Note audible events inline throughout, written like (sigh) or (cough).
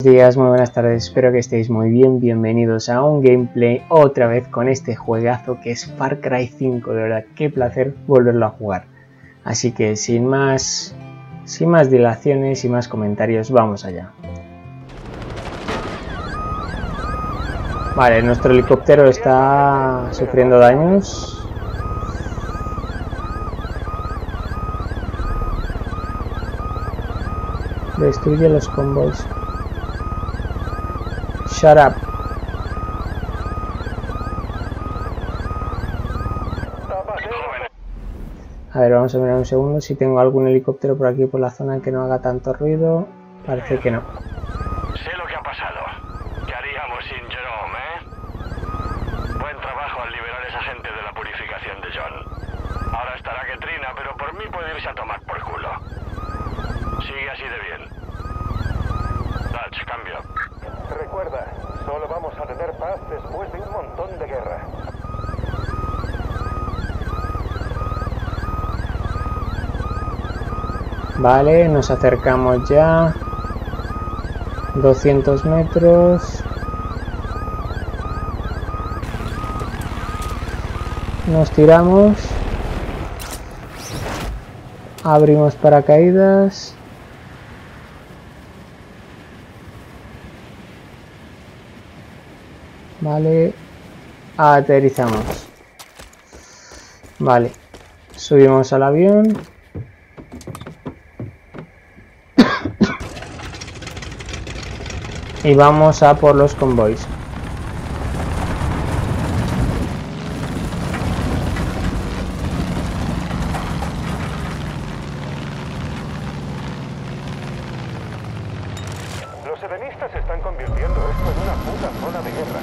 Buenos días, muy buenas tardes, espero que estéis muy bien, bienvenidos a un gameplay otra vez con este juegazo que es Far Cry 5, de verdad, qué placer volverlo a jugar. Así que sin más, sin más dilaciones y más comentarios, vamos allá. Vale, nuestro helicóptero está sufriendo daños. Destruye los convoys. Shut up. A ver, vamos a mirar un segundo si tengo algún helicóptero por aquí por la zona que no haga tanto ruido. Parece que no. Sé lo que ha pasado. ¿Qué haríamos sin Jerome, eh? Buen trabajo al liberar a esa gente de la purificación de John. Ahora estará que trina, pero por mí puede irse a tomar por culo. Sigue así de bien. Dutch, cambio. Recuerda, solo vamos a tener paz después de un montón de guerra. Vale, nos acercamos ya. 200 metros. Nos tiramos. Abrimos paracaídas. Vale. Aterrizamos. Vale. Subimos al avión. (coughs) y vamos a por los convoys. Los edenistas están convirtiendo esto en una puta zona de guerra.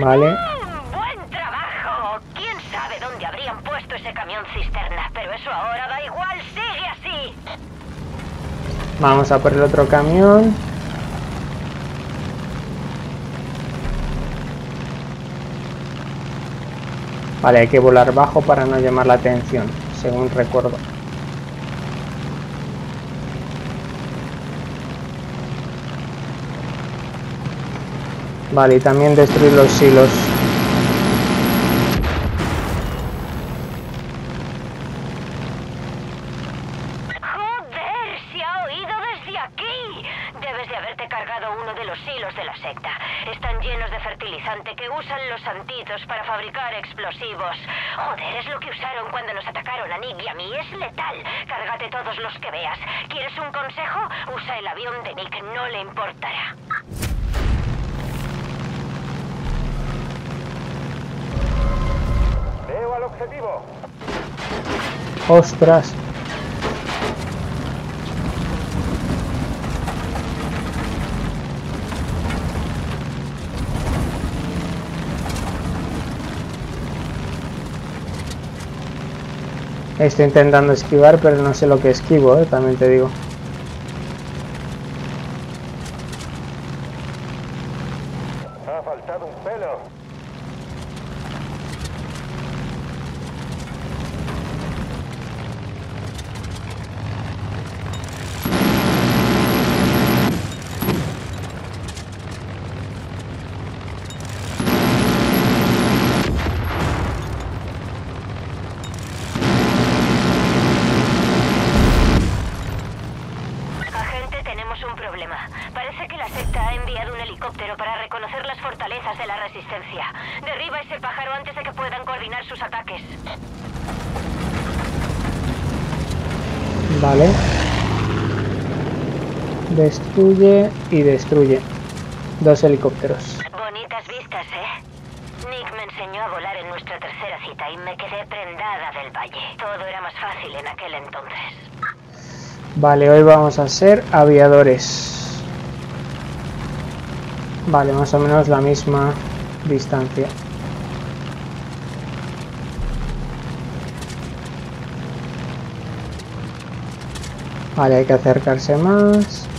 Vale, ¡Buen trabajo! ¿Quién sabe dónde habrían puesto ese camión cisterna? Pero eso ahora da igual, sigue así. vamos a por el otro camión. Vale, hay que volar bajo para no llamar la atención, según recuerdo. Vale, y también destruir los silos. ¡Joder! ¡Se ha oído desde aquí! Debes de haberte cargado uno de los hilos de la secta. Están llenos de fertilizante que usan los santitos para fabricar explosivos. Joder, es lo que usaron cuando nos atacaron a Nick y a mí. Es letal. Cárgate todos los que veas. ¿Quieres un consejo? Usa el avión de Nick. No le importará. Al objetivo. ¡Ostras! Estoy intentando esquivar, pero no sé lo que esquivo, ¿eh? también te digo. Ha faltado un pelo. Agente, tenemos un problema. Parece que la secta ha enviado un helicóptero para reconocer las fortalezas de la resistencia. Derriba ese pájaro antes de que puedan coordinar sus ataques. Vale. Destruye y destruye. Dos helicópteros. Bonitas vistas, ¿eh? Nick me enseñó a volar en nuestra tercera cita y me quedé prendada del valle. Todo era más fácil en aquel entonces. Vale, hoy vamos a ser aviadores. Vale, más o menos la misma distancia. Vale, hay que acercarse más.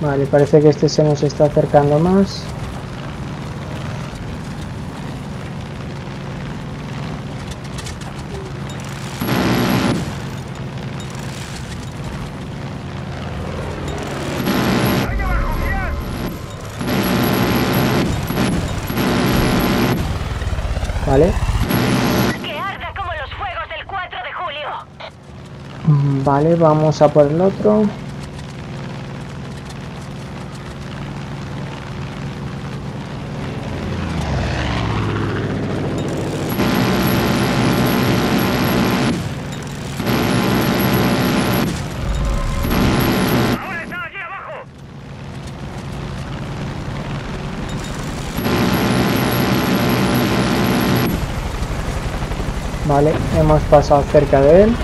Vale, parece que este se nos está acercando más. Vale. Que arda como los fuegos del 4 de julio. Mm, Vale, vamos a por el otro. ¡Ahora está allí abajo! Vale, hemos pasado cerca de él.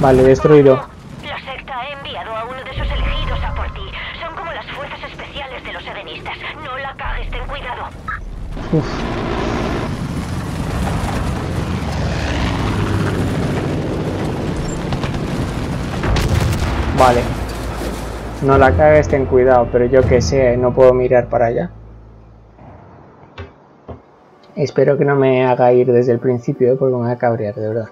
Vale, destruido. La secta ha enviado a uno de sus elegidos a por ti. Son como las fuerzas especiales de los edenistas. No la cagues, ten cuidado. Uf. Vale. No la cagues, ten cuidado, pero yo que sé, no puedo mirar para allá. Espero que no me haga ir desde el principio, ¿eh? porque me voy a cabrear, de verdad.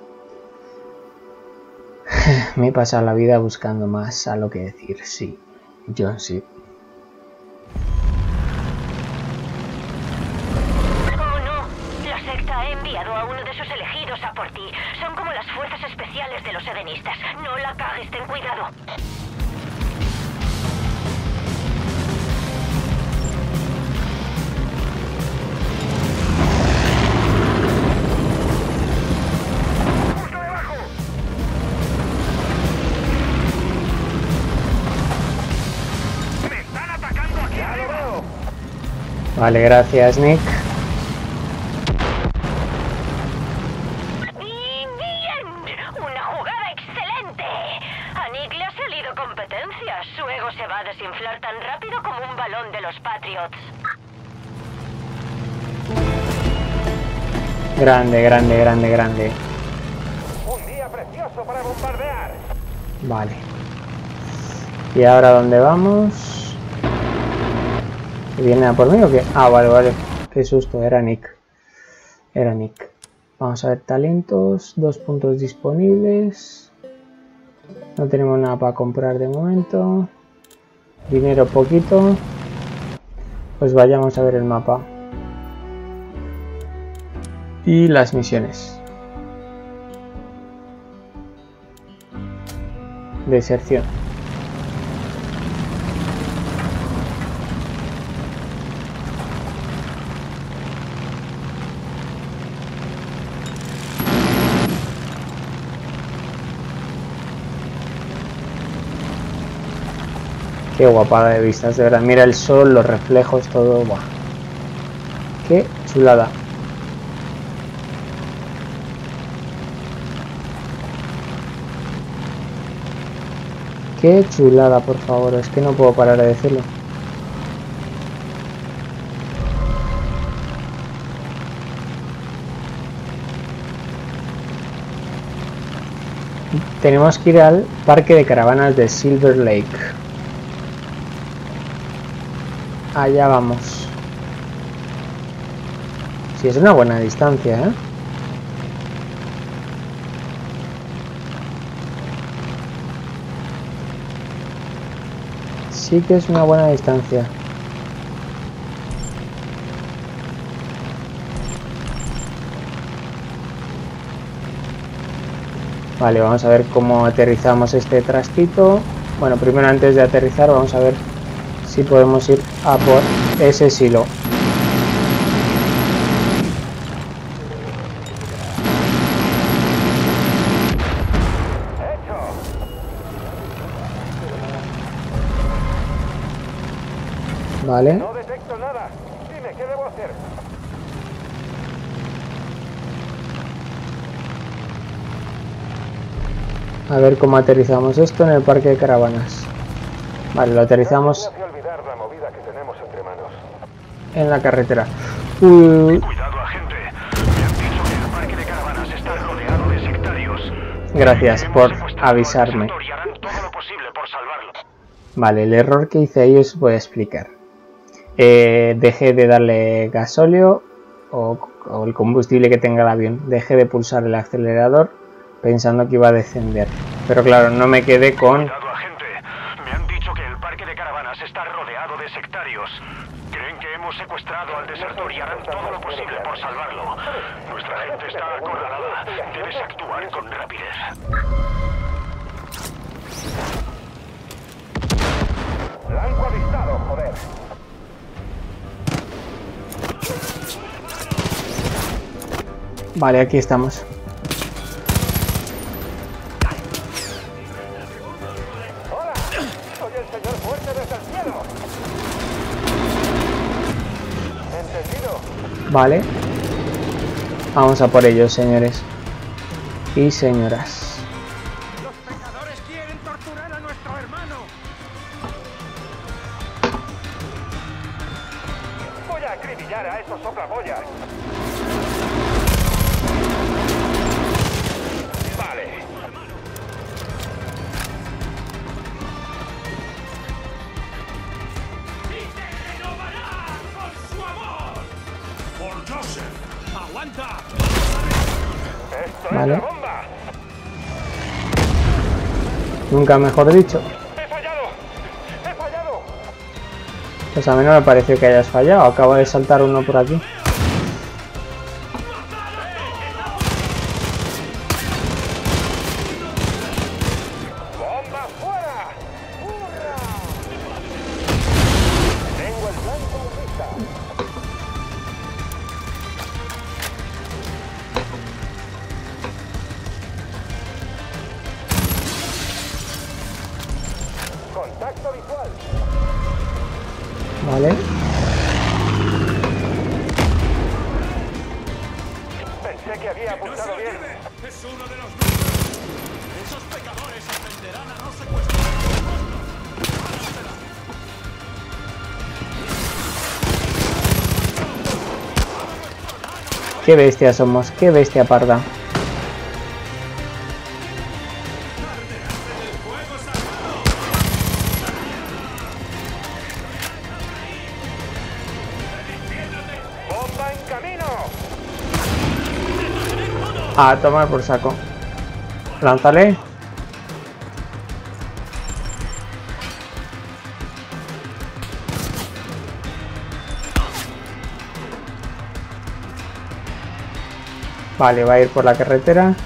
(laughs) me he pasado la vida buscando más a lo que decir, sí. Yo sí. Oh no, la secta ha enviado a uno de sus elegidos a por ti. Son como las fuerzas especiales de los edenistas. No la cagues, ten cuidado. De los Patriots. Grande, grande, grande, grande. Un día precioso para bombardear. Vale. ¿Y ahora dónde vamos? ¿Viene a por mí o qué? Ah, vale, vale. Qué susto, era Nick. Era Nick. Vamos a ver talentos, dos puntos disponibles. No tenemos nada para comprar de momento. Dinero poquito. Pues vayamos a ver el mapa. Y las misiones. Deserción. Qué guapada de vistas, de verdad. Mira el sol, los reflejos, todo. Buah. Qué chulada. Qué chulada, por favor. Es que no puedo parar de decirlo. Tenemos que ir al parque de caravanas de Silver Lake. Allá vamos. Si es una buena distancia, ¿eh? Sí que es una buena distancia. Vale, vamos a ver cómo aterrizamos este trastito. Bueno, primero antes de aterrizar vamos a ver si podemos ir a por ese silo. Vale, No detecto nada. Dime, ¿qué debo hacer? a ver cómo aterrizamos esto en el parque de caravanas. Vale, lo aterrizamos No me hace olvidar la movida que tenemos entre manos. En la carretera. Uy, Cuidado, agente. Me han dicho que el parque de caravanas está rodeado de sectarios. gracias por avisarme. desertor Y harán todo lo posible por salvarlo. Vale, el error que hice ahí os voy a explicar. Eh, dejé de darle gasóleo o, o el combustible que tenga el avión. Dejé de pulsar el acelerador pensando que iba a descender. Pero claro, no me quedé con... secuestrado al desertor y harán todo lo posible por salvarlo. Nuestra gente está acorralada. Debes actuar con rapidez. Blanco avistado, joder. Vale, aquí estamos. Vale. Vamos a por ellos, señores. Y señoras. Nunca mejor dicho. He fallado. He fallado. Pues a mí no me pareció que hayas fallado. Acabo de saltar uno por aquí. Vale. Pensé que había ¡No se apuntado bien. ¡Es uno de los! ¡Esos pecadores aprenderán a no secuestrar! Qué bestia somos. Qué bestia parda. A tomar por saco. Lánzale. Vale, va a ir por la carretera.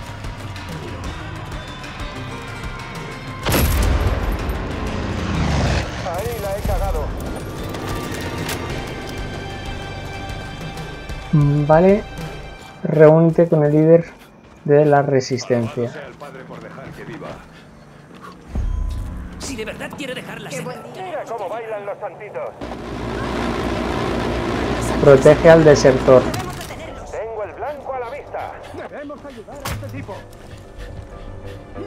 Ahí la he cagado. Mm, Vale. Reúnete con el líder de la resistencia. Si de verdad quiere dejar la secta, Mira cómo bailan los santitos. Protege al desertor. Tengo el blanco a la vista. Debemos ayudar a este tipo.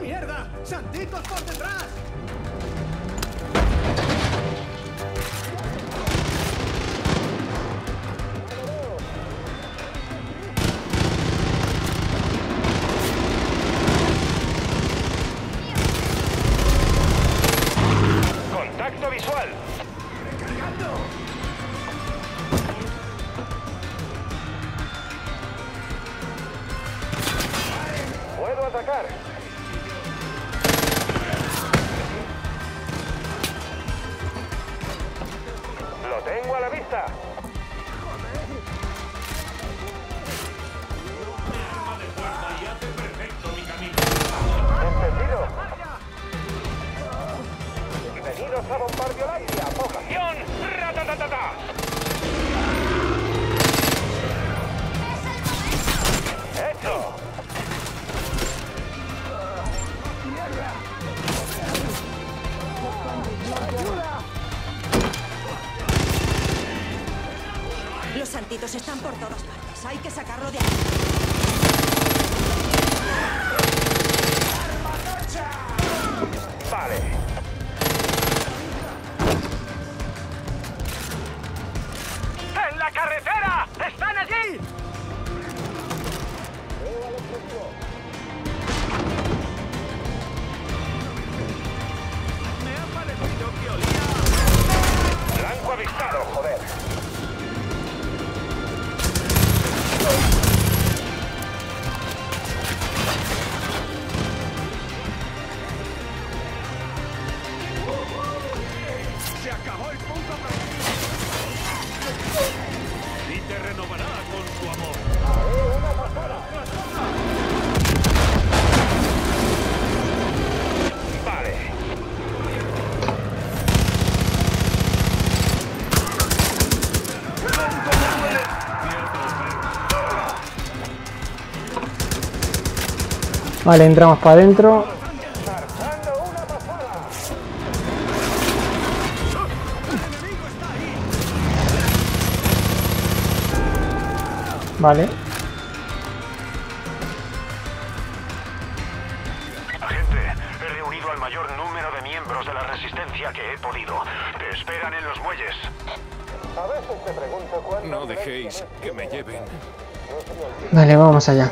¡Mierda! ¡Santitos por detrás! Atacar. La carretera! Vale, entramos para adentro. Vale, Agente, he reunido al mayor número de miembros de la resistencia que he podido. Te esperan en los muelles. A veces te pregunto cuándo... No dejéis que me lleven. vale, vamos allá.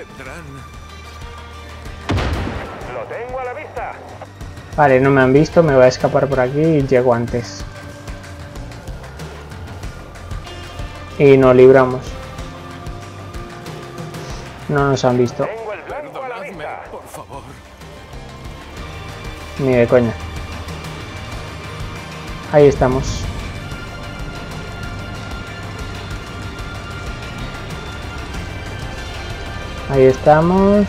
Se detendrán. Lo tengo a la vista. Vale, no me han visto, me voy a escapar por aquí y llego antes. Y nos libramos. No nos han visto, Tengo el blanco a la Perdonadme, vista. por favor. ni de coña. Ahí estamos. Ahí estamos.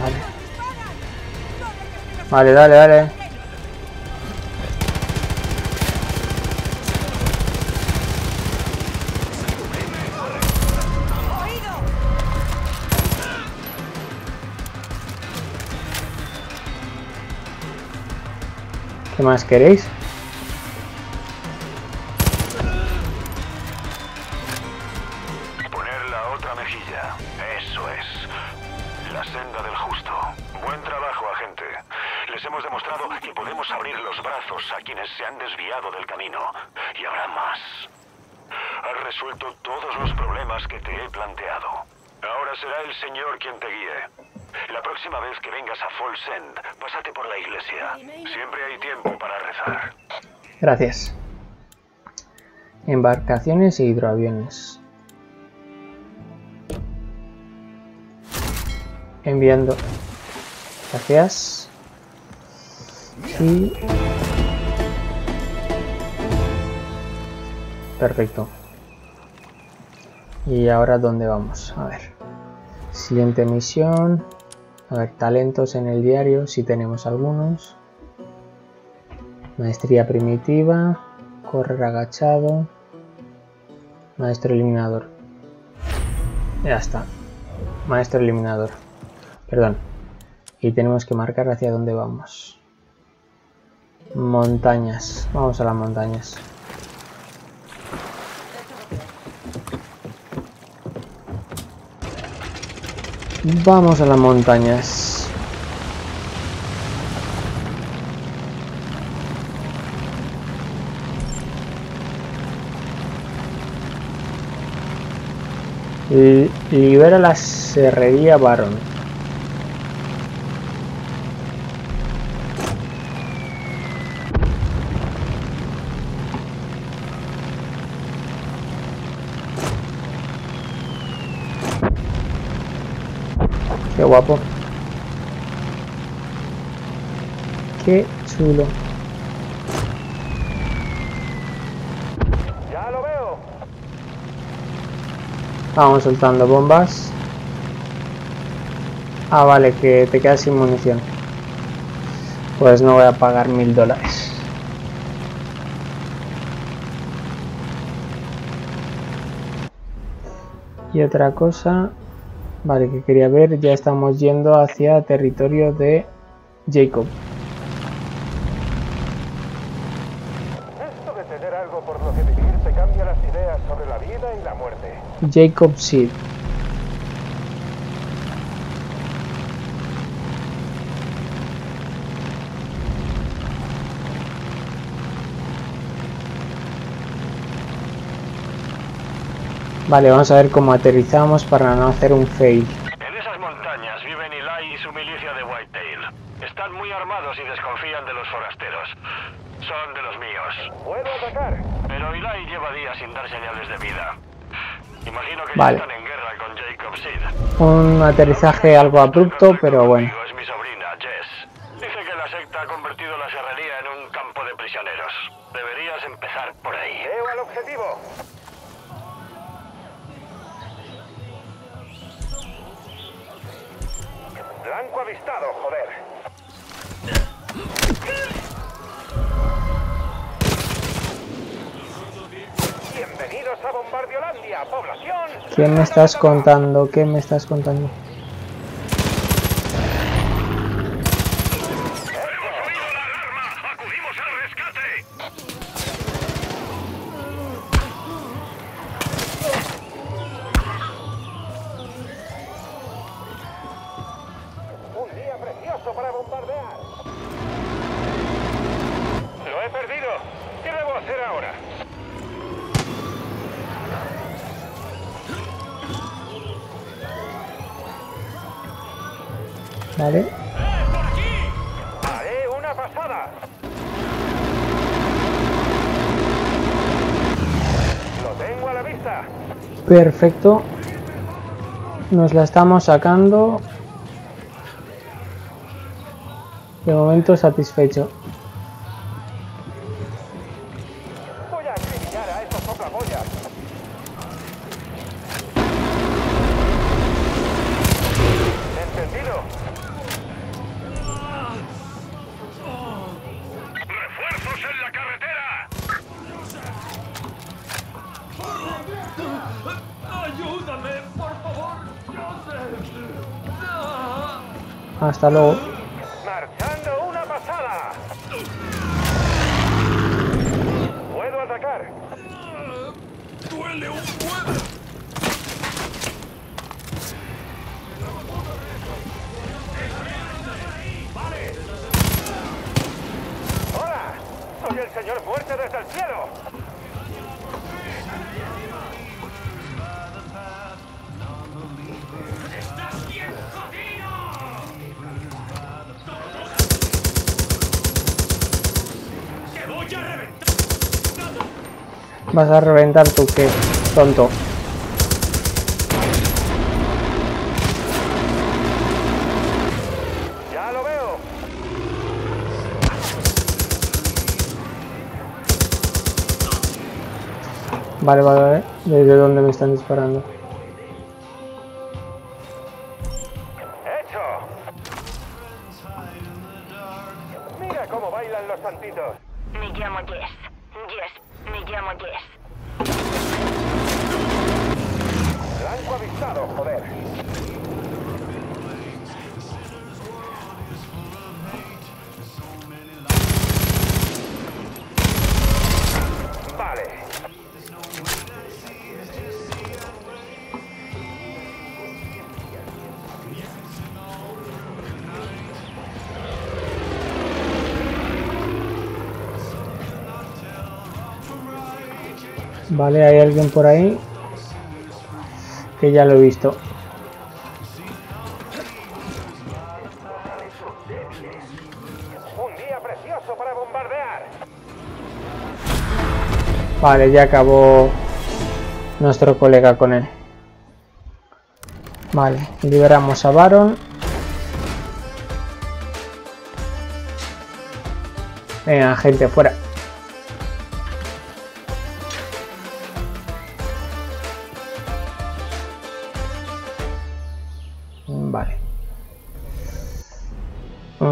Vale. Vale, dale, dale. ¿Qué más queréis? Embarcaciones e hidroaviones. Enviando. Gracias. Y... Perfecto. Y ahora dónde vamos? A ver. Siguiente misión. A ver, talentos en el diario, si tenemos algunos. Maestría primitiva, correr agachado, maestro eliminador. Ya está. Maestro eliminador. Perdón. Y tenemos que marcar hacia dónde vamos. Montañas. Vamos a las montañas. Vamos a las montañas. Libera la serrería Baron. Qué guapo. Qué chulo. Ya lo veo. Vamos soltando bombas. Ah, vale, que te quedas sin munición. Pues no voy a pagar mil dólares. Y otra cosa, vale, que quería ver, ya estamos yendo hacia territorio de Jacob. Esto de tener algo por lo que vivir te cambia las ideas sobre la vida y la muerte. Jacob Seed. Vale, vamos a ver cómo aterrizamos para no hacer un fail. En esas montañas viven Eli y su milicia de Whitetail. Están muy armados y desconfían de los forasteros. Son de los míos. ¿Puedo atacar? Pero Eli lleva días sin dar señales de vida. Imagino que Vale. ya están en guerra con Jacob Seed. Un aterrizaje algo abrupto, pero bueno. Es mi sobrina, Jess. Dice que la secta ha convertido la serrería en un campo de prisioneros. Deberías empezar por ahí. Veo al objetivo. Blanco avistado, ¿Qué me estás contando? ¿Qué me estás contando? Perfecto. Nos la estamos sacando. De momento satisfecho. Voy a a Hasta luego. Vas a reventar tú, que tonto. Ya lo veo. Vale, vale, vale. ¿Desde dónde me están disparando? Vale, hay alguien por ahí. Que ya lo he visto. Un día precioso para bombardear. Vale, ya acabó nuestro colega con él. Vale, liberamos a Baron. Venga, gente, fuera.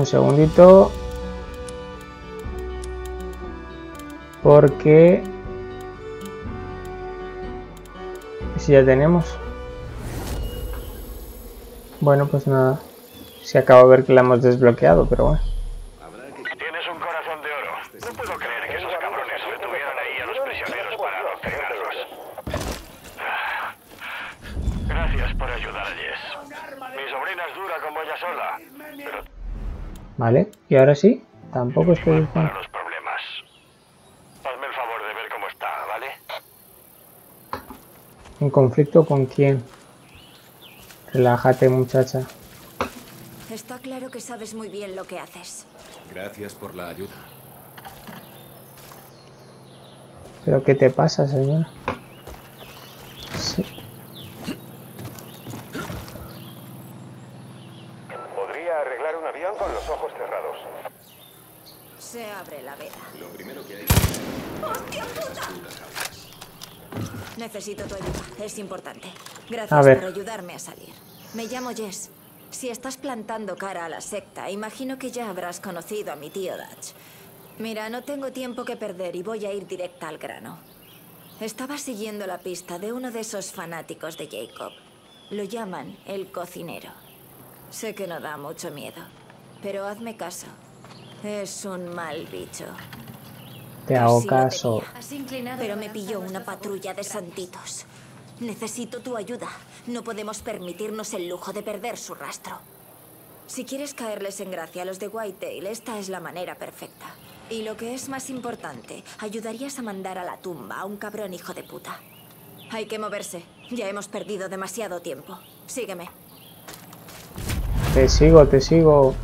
Segundito. Porque... Si ya tenemos. Bueno, pues nada. Se acaba de ver que la hemos desbloqueado, pero bueno. Tienes un corazón de oro. No puedo creer que esos cabrones retuvieran ahí a los prisioneros para adoctrinarlos. sola. Pero Vale, y ahora sí, tampoco estoy para disparando. los problemas. Hazme el favor de ver cómo está, ¿vale? ¿En conflicto con quién? Relájate, muchacha. Está claro que sabes muy bien lo que haces. Gracias por la ayuda. ¿Pero qué te pasa, señora? Sí. Podría arreglar un avión con los ojos cerrados. Se abre la veda. Lo primero que hay ¡Hostia puta! Necesito tu ayuda. Es importante. Gracias por ayudarme a salir. Me llamo Jess. Si estás plantando cara a la secta, imagino que ya habrás conocido a mi tío Dutch. Mira, no tengo tiempo que perder y voy a ir directa al grano. Estaba siguiendo la pista de uno de esos fanáticos de Jacob. Lo llaman el cocinero. Sé que no da mucho miedo, pero hazme caso. Es un mal bicho. Te hago lo caso. Pero me pilló una patrulla de santitos. Necesito tu ayuda. No podemos permitirnos el lujo de perder su rastro. Si quieres caerles en gracia a los de Whitetail, esta es la manera perfecta. Y lo que es más importante, ayudarías a mandar a la tumba a un cabrón hijo de puta. Hay que moverse. Ya hemos perdido demasiado tiempo. Sígueme. Te sigo, te sigo.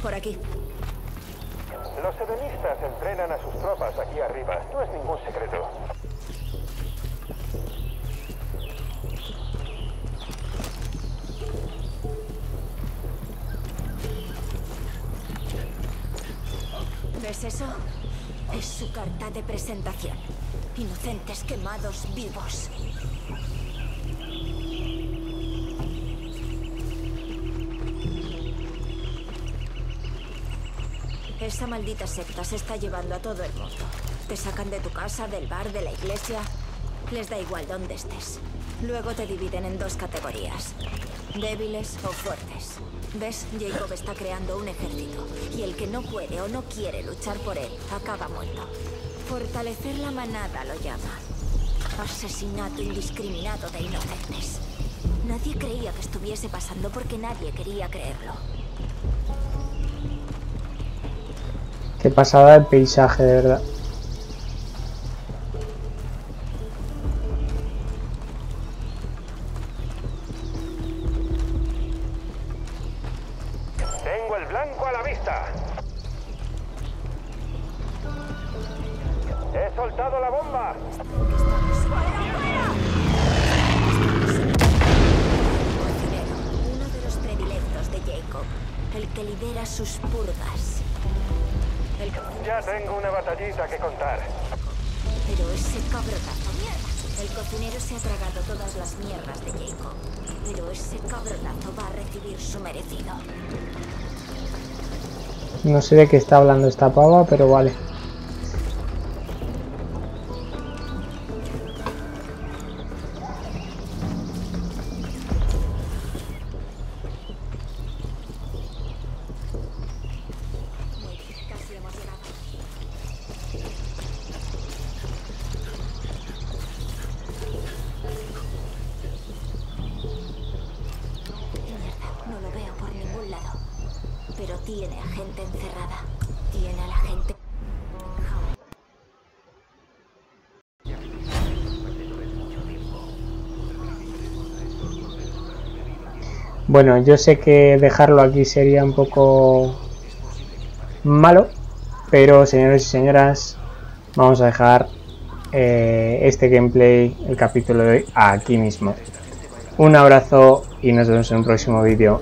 Por aquí. Los edenistas entrenan a sus tropas aquí arriba. No es ningún secreto. ¿Ves eso? Es su carta de presentación. Inocentes quemados vivos. Esa maldita secta se está llevando a todo el mundo. Te sacan de tu casa, del bar, de la iglesia. Les da igual dónde estés. Luego te dividen en dos categorías. Débiles o fuertes. ¿Ves? Jacob está creando un ejército. Y el que no puede o no quiere luchar por él, acaba muerto. Fortalecer la manada lo llama. Asesinato indiscriminado de inocentes. Nadie creía que estuviese pasando porque nadie quería creerlo. Qué pasada el paisaje, de verdad. Sé de qué está hablando esta pava, pero vale. Bueno, yo sé que dejarlo aquí sería un poco malo, pero señores y señoras, vamos a dejar eh, este gameplay, el capítulo de hoy, aquí mismo. Un abrazo y nos vemos en un próximo vídeo.